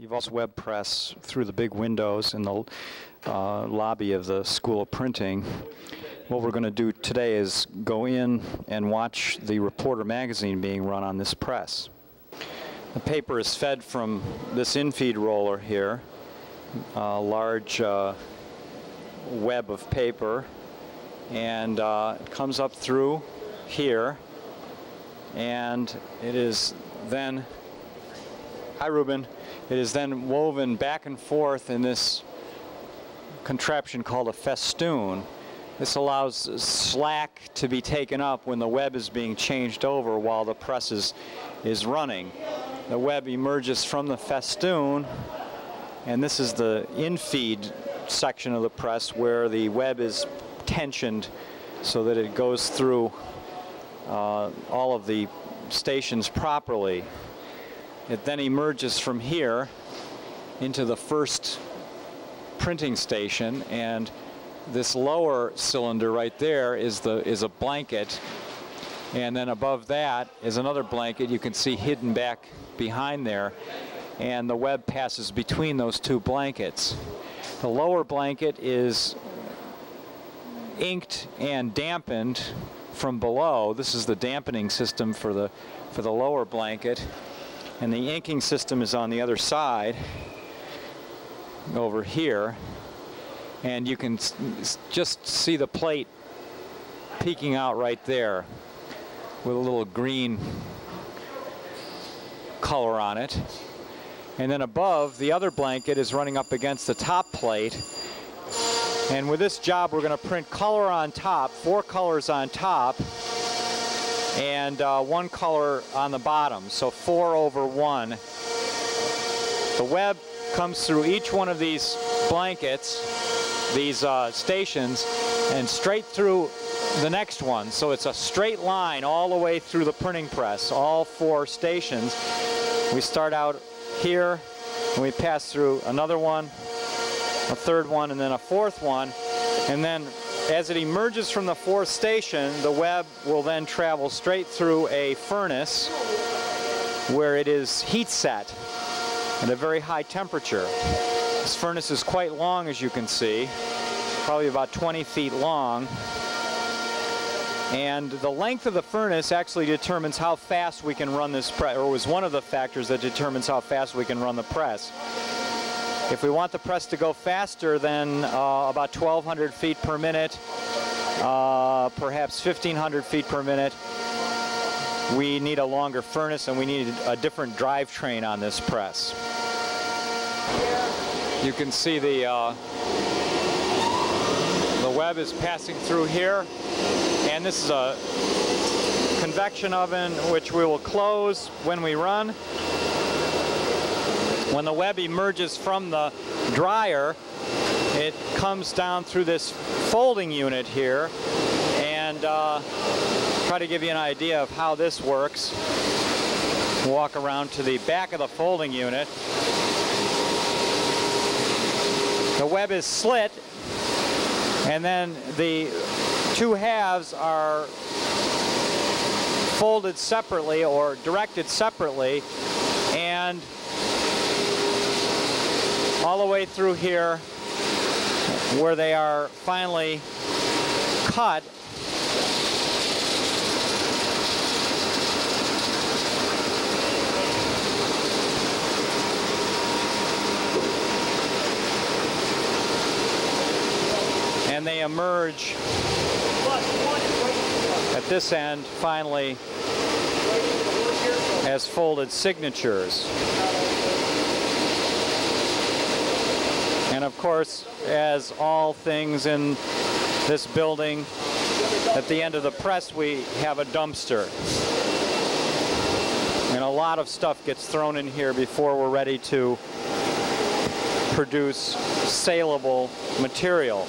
You've also web press through the big windows in the uh, lobby of the School of Printing. What we're going to do today is go in and watch the Reporter magazine being run on this press. The paper is fed from this infeed roller here, a large uh, web of paper, and uh, it comes up through here, and it is then, hi Ruben, it is then woven back and forth in this contraption called a festoon. This allows slack to be taken up when the web is being changed over while the press is, is running. The web emerges from the festoon, and this is the infeed section of the press where the web is tensioned so that it goes through uh, all of the stations properly. It then emerges from here into the first printing station and this lower cylinder right there is the is a blanket and then above that is another blanket you can see hidden back behind there and the web passes between those two blankets. The lower blanket is inked and dampened from below. This is the dampening system for the for the lower blanket and the inking system is on the other side over here. And you can just see the plate peeking out right there with a little green color on it. And then above the other blanket is running up against the top plate. And with this job we're going to print color on top four colors on top and uh, one color on the bottom, so four over one. The web comes through each one of these blankets, these uh, stations, and straight through the next one. So it's a straight line all the way through the printing press, all four stations. We start out here, and we pass through another one, a third one, and then a fourth one, and then as it emerges from the fourth station, the web will then travel straight through a furnace where it is heat set at a very high temperature. This furnace is quite long as you can see, probably about 20 feet long. And the length of the furnace actually determines how fast we can run this press, or was one of the factors that determines how fast we can run the press. If we want the press to go faster than uh, about 1,200 feet per minute, uh, perhaps 1,500 feet per minute, we need a longer furnace and we need a different drivetrain on this press. You can see the uh, the web is passing through here and this is a convection oven which we will close when we run when the web emerges from the dryer, it comes down through this folding unit here and uh, try to give you an idea of how this works. Walk around to the back of the folding unit. The web is slit and then the two halves are folded separately or directed separately and all the way through here where they are finally cut and they emerge at this end finally as folded signatures. And of course, as all things in this building, at the end of the press we have a dumpster. And a lot of stuff gets thrown in here before we're ready to produce saleable material.